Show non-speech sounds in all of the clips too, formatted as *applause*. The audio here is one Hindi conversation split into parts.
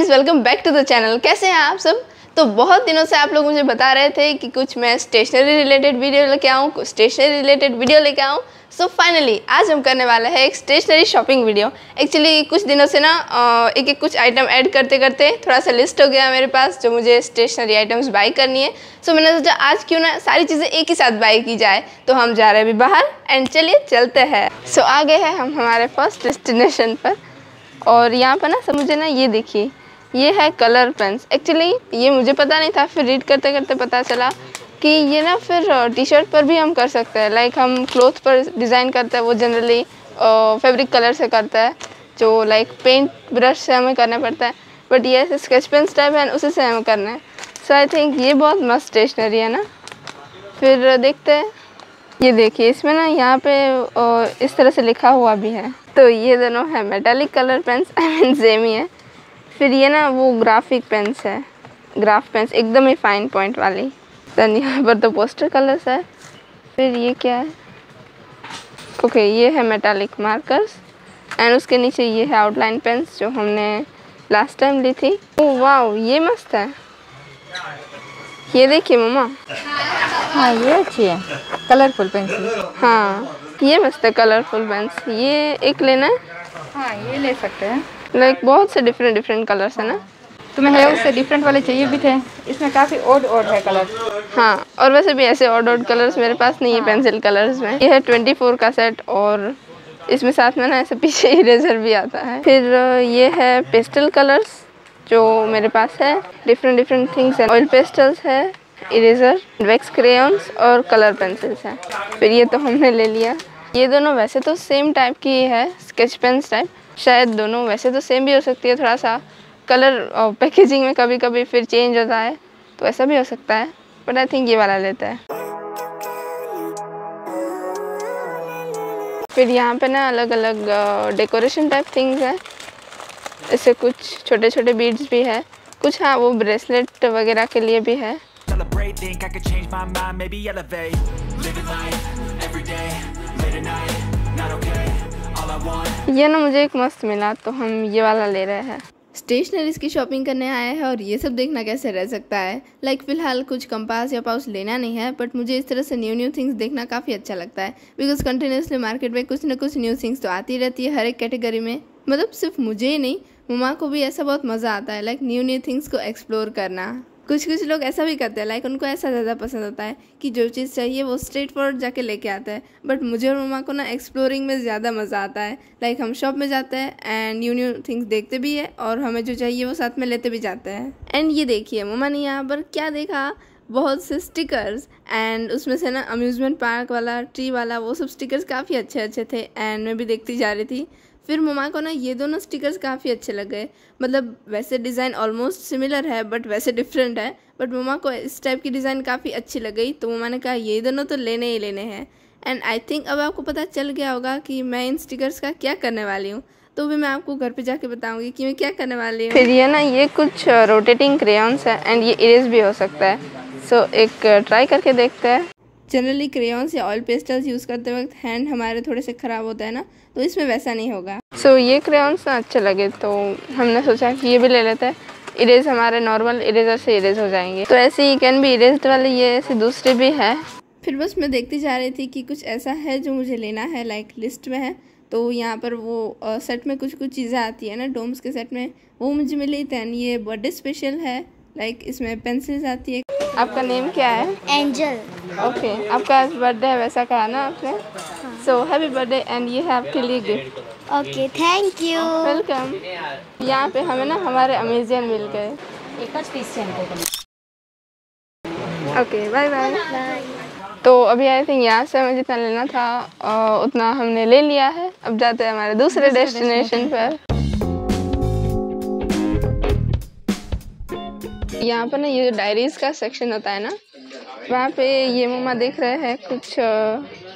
Friends welcome back to the channel कैसे हैं आप सब? तो बहुत दिनों से आप लोग मुझे बता रहे थे कि कुछ मैं स्टेशनरी रिलेटेड वीडियो लेके आऊँ कुछ स्टेशनरी रिलेटेड वीडियो लेके आऊँ। सो फाइनली आज हम करने वाले हैं एक स्टेशनरी शॉपिंग वीडियो एक्चुअली कुछ दिनों से ना एक एक कुछ आइटम ऐड करते करते थोड़ा सा लिस्ट हो गया मेरे पास जो मुझे स्टेशनरी आइटम्स बाई करनी है। सो so, मैंने सोचा आज क्यों ना सारी चीज़ें एक ही साथ बाई की जाए। तो हम जा रहे हैं अभी बाहर एंड चलिए चलते हैं। सो so, आ गए हैं हम हमारे फ़र्स्ट डेस्टिनेशन पर। और यहाँ पर ना सब मुझे ना ये देखिए। ये है कलर पेंस एक्चुअली ये मुझे पता नहीं था, फिर रीड करते करते पता चला कि ये ना फिर टी शर्ट पर भी हम कर सकते हैं. लाइक हम क्लोथ पर डिज़ाइन करते हैं, वो जनरली फैब्रिक कलर से करता है. जो लाइक पेंट ब्रश से हमें करना पड़ता है. बट ये स्केच पेन्स टाइप है, उसी से हमें करना है. सो आई थिंक ये बहुत मस्त स्टेशनरी है ना. फिर देखते हैं. ये देखिए, इसमें ना यहाँ पे इस तरह से लिखा हुआ भी है. तो ये दोनों है metallic colour pens I mean same ही है. फिर ये ना वो ग्राफिक पेन्स है। ग्राफ पेन्स एकदम ही फाइन पॉइंट वाली। देन यहाँ पर तो पोस्टर कलर्स है। फिर ये क्या है? ओके ये है मेटालिक मार्कर्स एंड उसके नीचे ये है आउटलाइन पेन्स जो हमने लास्ट टाइम ली थी। ओ वाओ ये मस्त है। ये देखिए मम्मा। हाँ ये अच्छी है। कलरफुल पेंसिल हाँ ये मस्त है कलरफुल पेन्स ये एक लेना है? हाँ ये ले सकते हैं। लाइक बहुत से डिफरेंट डिफरेंट कलर्स है ना? तुम्हें है उससे डिफरेंट वाले चाहिए भी थे। इसमें काफ़ी ओड ओड है कलर हाँ और वैसे भी ऐसे ऑड ऑड कलर्स मेरे पास नहीं है पेंसिल कलर्स में। ये है ट्वेंटी फोर का सेट और इसमें साथ में ना ऐसे पीछे *laughs* इरेजर भी आता है। फिर ये है पेस्टल कलर्स जो मेरे पास है। डिफरेंट डिफरेंट थिंग्स है। ऑयल पेस्टल्स है इरेजर वैक्स क्रेयॉन्स और कलर पेंसिल्स हैं। फिर ये तो हमने ले लिया। ये दोनों वैसे तो सेम टाइप की है स्केच पेन्स टाइप शायद दोनों वैसे तो सेम भी हो सकती है थोड़ा सा कलर और पैकेजिंग में कभी कभी फिर चेंज होता है तो ऐसा भी हो सकता है बट आई थिंक ये वाला लेता है। फिर यहाँ पे ना अलग अलग डेकोरेशन टाइप थिंग्स है इससे कुछ छोटे छोटे बीड्स भी है कुछ हाँ वो ब्रेसलेट वगैरह के लिए भी है। Mind, okay ये ना मुझे एक मस्त मिला तो हम ये वाला ले रहे हैं। स्टेशनरीज की शॉपिंग करने आए हैं और ये सब देखना कैसे रह सकता है। लाइक like, फ़िलहाल कुछ कंपास या पाउच लेना नहीं है बट मुझे इस तरह से न्यू न्यू थिंग्स देखना काफ़ी अच्छा लगता है। बिकॉज़ कंटिन्यूसली मार्केट में कुछ ना कुछ न्यू थिंग्स तो आती रहती है हर एक कैटेगरी में। मतलब सिर्फ़ मुझे ही नहीं ममा को भी ऐसा बहुत मज़ा आता है लाइक न्यू न्यू थिंग्स को एक्सप्लोर करना। कुछ कुछ लोग ऐसा भी करते हैं लाइक उनको ऐसा ज़्यादा पसंद होता है कि जो चीज़ चाहिए वो स्ट्रेट फॉरवर्ड जाके लेके आता है। बट मुझे और मम्मा को ना एक्सप्लोरिंग में ज़्यादा मज़ा आता है। लाइक हम शॉप में जाते हैं एंड न्यू न्यू थिंग्स देखते भी है और हमें जो चाहिए वो साथ में लेते भी जाते हैं। एंड ये देखिए, मम्मा ने यहाँ पर क्या देखा? बहुत से स्टिकर्स एंड उसमें से ना अम्यूज़मेंट पार्क वाला ट्री वाला, वो सब स्टिकर्स काफ़ी अच्छे अच्छे थे एंड मैं भी देखती जा रही थी। फिर ममा को ना ये दोनों स्टिकर्स काफ़ी अच्छे लग गए। मतलब वैसे डिज़ाइन ऑलमोस्ट सिमिलर है बट वैसे डिफरेंट है। बट ममा को इस टाइप की डिज़ाइन काफ़ी अच्छी लग गई तो ममा ने कहा ये दोनों तो लेने ही लेने हैं। एंड आई थिंक अब आपको पता चल गया होगा कि मैं इन स्टिकर्स का क्या करने वाली हूँ। तो भी मैं आपको घर पे जाके बताऊँगी कि मैं क्या करने वाली हूँ। फिर ये ना ये कुछ रोटेटिंग क्रेयॉन्स है एंड ये इरेज भी हो सकता है। सो so, एक ट्राई करके देखते हैं। जनरली क्रेयॉन्स या ऑयल पेस्टल्स यूज़ करते वक्त हैंड हमारे थोड़े से ख़राब होता है ना तो इसमें वैसा नहीं होगा। सो so, ये क्रेयॉन्स ना अच्छे लगे तो हमने सोचा कि ये भी ले लेते हैं। इरेज हमारे नॉर्मल इरेजर से इरेज हो जाएँगे। तो ऐसे ही कैन भी इरेज वाले ये ऐसे दूसरे भी है। फिर बस मैं देखती जा रही थी कि कुछ ऐसा है जो मुझे लेना है लाइक लिस्ट में है। तो यहाँ पर वो सेट में कुछ कुछ चीज़ें आती है ना डोम्स के सेट में वो मुझे मिली दैन ये बर्थडे स्पेशल है लाइक इसमें पेंसिल्स आती है। आपका नेम क्या है? एंजल ओके आपका आज बर्थडे है वैसा कहा ना आपने? सो हैप्पी बर्थडे एंड ये है आपके लिए gift okay thank you welcome यहाँ पे हमें ना हमारे अमेजियन मिल गए. ओके बाय बाय तो अभी आई थिंक यहाँ से हमें जितना लेना था अ, उतना हमने ले लिया है. अब जाते हैं हमारे दूसरे डेस्टिनेशन पर. यहाँ पर ना ये जो डायरीज का सेक्शन होता है ना वहाँ पे ये मम्मा देख रहे हैं कुछ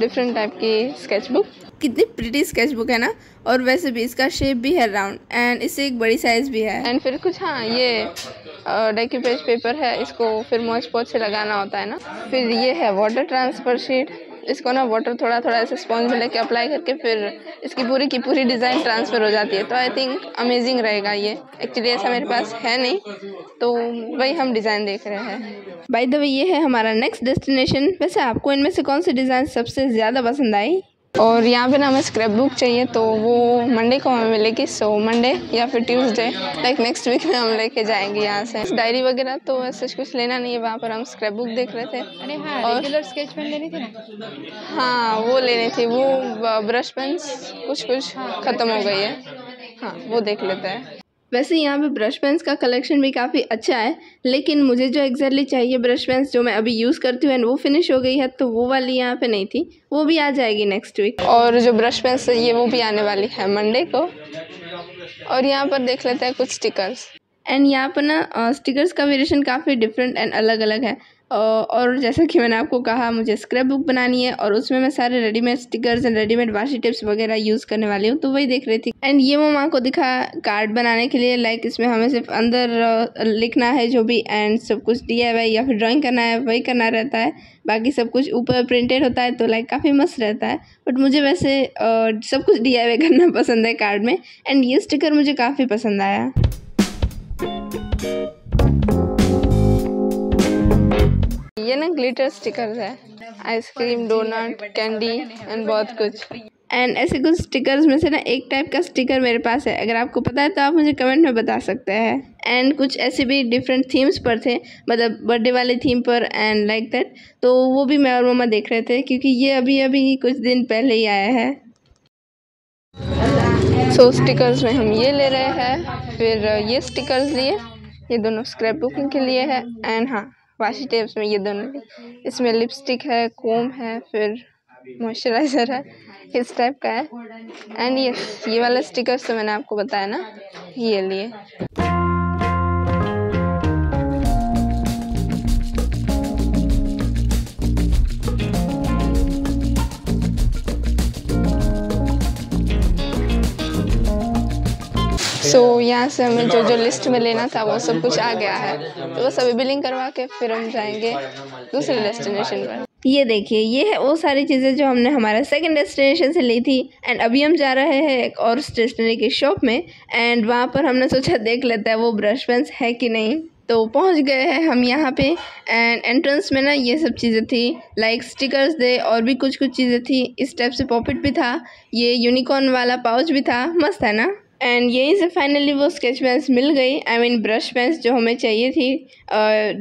डिफरेंट टाइप की स्केच बुक कितनी प्रिटी स्केच बुक है ना और वैसे भी इसका शेप भी है राउंड एंड इससे एक बड़ी साइज़ भी है। एंड फिर कुछ हाँ ये डेक्यूपेज पेपर है इसको फिर मौज पोच से लगाना होता है ना। फिर ये है वाटर ट्रांसफ़र शीट इसको ना वाटर थोड़ा थोड़ा ऐसे स्पॉन्ज में लेके अप्लाई करके फिर इसकी पूरी की पूरी डिज़ाइन ट्रांसफ़र हो जाती है। तो आई थिंक अमेजिंग रहेगा ये। एक्चुअली ऐसा मेरे पास है नहीं। तो वही हम डिज़ाइन देख रहे हैं। बाई द वे ये है हमारा नेक्स्ट डेस्टिनेशन वैसे आपको इनमें से कौन सी डिज़ाइन सबसे ज़्यादा पसंद आई? और यहाँ पे ना हमें स्क्रैप बुक चाहिए तो वो मंडे को हमें मिलेगी सो मंडे या फिर ट्यूसडे लाइक नेक्स्ट वीक में हम लेके जाएँगे यहाँ से। डायरी वगैरह तो ऐसे कुछ लेना नहीं है वहाँ पर हम स्क्रैप बुक देख रहे थे। अरे हाँ और- रेगुलर स्केच पेन लेनी थी ना? हाँ वो लेनी थी वो ब्रश पेन कुछ कुछ ख़त्म हो गई है। हाँ वो देख लेते हैं। वैसे यहाँ पे ब्रश पेंस का कलेक्शन भी काफ़ी अच्छा है, लेकिन मुझे जो एग्जैक्टली चाहिए ब्रश पेंस जो मैं अभी यूज़ करती हूँ एंड वो फिनिश हो गई है तो वो वाली यहाँ पे नहीं थी, वो भी आ जाएगी नेक्स्ट वीक और जो ब्रश पेंस ये वो भी आने वाली है मंडे को। और यहाँ पर देख लेते हैं कुछ स्टिकर्स एंड यहाँ पर ना स्टिकर्स का वेरिएशन काफ़ी डिफरेंट एंड अलग अलग है। और जैसा कि मैंने आपको कहा, मुझे स्क्रैप बुक बनानी है और उसमें मैं सारे readymade stickers and readymade washi tips वगैरह यूज़ करने वाली हूँ तो वही देख रही थी। एंड ये मैं माँ को दिखा कार्ड बनाने के लिए लाइक इसमें हमें सिर्फ़ अंदर लिखना है जो भी एंड सब कुछ डी या फिर ड्राइंग करना है, वही करना रहता है। बाकी सब कुछ ऊपर प्रिंटेड होता है तो लाइक काफ़ी मस्त रहता है। बट मुझे वैसे सब कुछ डीआईवाई करना *laughs* पसंद है कार्ड में। एंड ये स्टिकर मुझे काफ़ी पसंद आया। ये ना ग्लिटर स्टिकर्स है। Ice cream donut candy and बहुत कुछ। एंड ऐसे कुछ स्टिकर्स में से ना एक टाइप का स्टिकर मेरे पास है। अगर आपको पता है तो आप मुझे कमेंट में बता सकते हैं। एंड कुछ ऐसे भी डिफरेंट थीम्स पर थे मतलब बर्थडे वाले थीम पर एंड लाइक दैट तो वो भी मैं और मम्मा देख रहे थे क्योंकि ये अभी अभी कुछ दिन पहले ही आया है। सो so, स्टिकर्स में हम ये ले रहे हैं फिर ये स्टिकर्स लिए ये दोनों स्क्रैप बुकिंग के लिए है एंड हाँ। वाशी टेप्स में ये दोनों इसमें लिपस्टिक है कोम है, फिर मॉइस्चराइज़र है, इस टाइप का है। एंड ये ये वाला स्टिकर्स तो मैंने आपको बताया ना, ये लिए। सो so, यहाँ से हमें जो जो लिस्ट में लेना था वो सब कुछ आ गया है। तो बस अभी बिलिंग करवा के फिर हम जाएँगे दूसरे डेस्टिनेशन पर। ये देखिए ये है वो सारी चीज़ें जो हमने हमारे सेकंड डेस्टिनेशन से ली थी। एंड अभी हम जा रहे हैं एक और स्टेशनरी की शॉप में। एंड वहाँ पर हमने सोचा देख लेते हैं वो ब्रश पेंस है कि नहीं। तो पहुँच गए हैं हम यहाँ पे। एंड एंट्रेंस में ना ये सब चीज़ें थी। लाइक स्टिकर्स दे और भी कुछ कुछ चीज़ें थी। इस टाइप से पॉकेट भी था। ये यूनिकॉर्न वाला पाउच भी था। मस्त है ना? एंड यहीं से फाइनली वो स्केच पेंस मिल गई. आई मीन ब्रश पेंस जो हमें चाहिए थी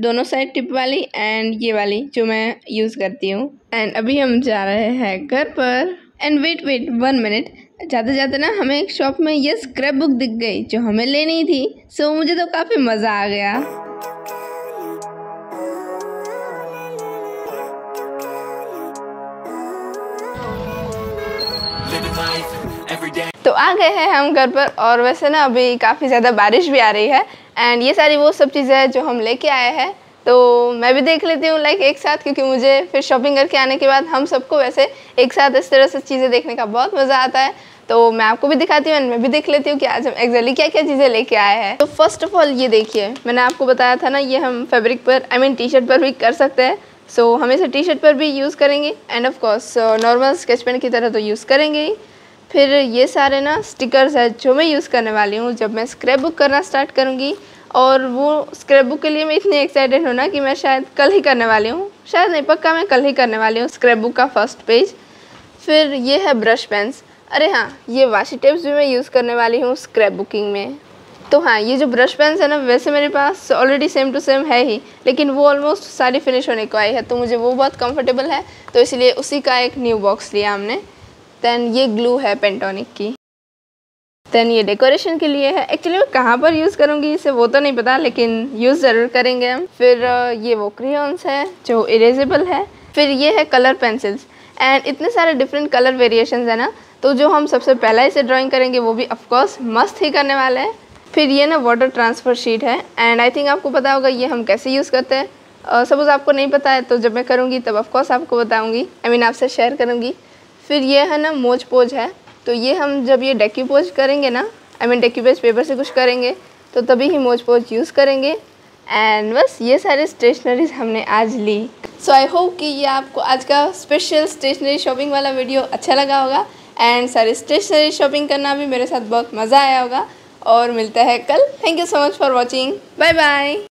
दोनों साइड टिप वाली एंड ये वाली जो मैं यूज़ करती हूँ. एंड अभी हम जा रहे हैं घर पर. And wait wait one minute जाते जाते ना हमें एक शॉप में ये स्क्रैप बुक दिख गई जो हमें लेनी थी. सो so, मुझे तो काफ़ी मज़ा आ गया. तो आ गए हैं हम घर पर और वैसे ना अभी काफ़ी ज़्यादा बारिश भी आ रही है। एंड ये सारी वो सब चीज़ें हैं जो हम लेके आए हैं। तो मैं भी देख लेती हूँ लाइक एक साथ क्योंकि मुझे फिर शॉपिंग करके आने के बाद हम सबको वैसे एक साथ इस तरह से चीज़ें देखने का बहुत मज़ा आता है। तो मैं आपको भी दिखाती हूँ एंड मैं भी देख लेती हूँ कि आज हम एग्जैक्टली क्या क्या चीज़ें लेके आए हैं। तो फ़र्स्ट ऑफ़ ऑल ये देखिए, मैंने आपको बताया था ना ये हम फैब्रिक पर आई मीन टी शर्ट पर भी कर सकते हैं। सो so, हम इसे टी शर्ट पर भी यूज़ करेंगे and of course normal sketch pen की तरह तो यूज़ करेंगे ही। फिर ये सारे ना स्टिकर्स है जो मैं यूज़ करने वाली हूँ जब मैं स्क्रैप बुक करना स्टार्ट करूँगी। और वो स्क्रैप बुक के लिए मैं इतनी एक्साइटेड हूँ ना कि मैं शायद कल ही करने वाली हूँ। शायद नहीं पक्का मैं कल ही करने वाली हूँ स्क्रैप बुक का फ़र्स्ट पेज फिर ये है ब्रश पेन्स अरे हाँ ये वाशी टेप्स भी मैं यूज़ करने वाली हूँ स्क्रैप बुकिंग में। तो हाँ ये जो ब्रश पेन्स है ना, वैसे मेरे पास ऑलरेडी सेम टू सेम है ही, लेकिन वो ऑलमोस्ट सारी फिनिश होने को आई है तो मुझे वो बहुत कंफर्टेबल है तो इसलिए उसी का एक न्यू बॉक्स लिया हमने। देन ये ग्लू है पेंटोनिक की। देन ये डेकोरेशन के लिए है। एक्चुअली मैं कहाँ पर यूज़ करूँगी इसे, वो तो नहीं पता, लेकिन यूज़ ज़रूर करेंगे हम। फिर ये वो क्रियॉन्स है, जो इरेजेबल है। फिर ये है कलर पेंसिल्स एंड इतने सारे डिफरेंट कलर वेरिएशंस है ना तो जो हम सबसे पहला इसे ड्राइंग करेंगे, वो भी ऑफकोर्स मस्त ही करने वाले हैं। फिर ये ना वाटर ट्रांसफ़र शीट है एंड आई थिंक आपको पता होगा ये हम कैसे यूज़ करते हैं। सपोज़ आपको नहीं पता है तो जब मैं करूँगी तब ऑफकोर्स आपको बताऊँगी। आई I मीन mean, आपसे शेयर करूँगी। फिर ये है ना मोज पोज है तो ये हम जब ये डेक्यू पोज करेंगे ना I mean decoupage paper से कुछ करेंगे तो तभी ही मोज पोज यूज़ करेंगे। एंड बस ये सारे स्टेशनरीज हमने आज ली। सो आई होप कि ये आपको आज का स्पेशल स्टेशनरी शॉपिंग वाला वीडियो अच्छा लगा होगा। एंड सारे स्टेशनरी शॉपिंग करना भी मेरे साथ बहुत मज़ा आया होगा। और मिलता है कल। Thank you so much for watching bye bye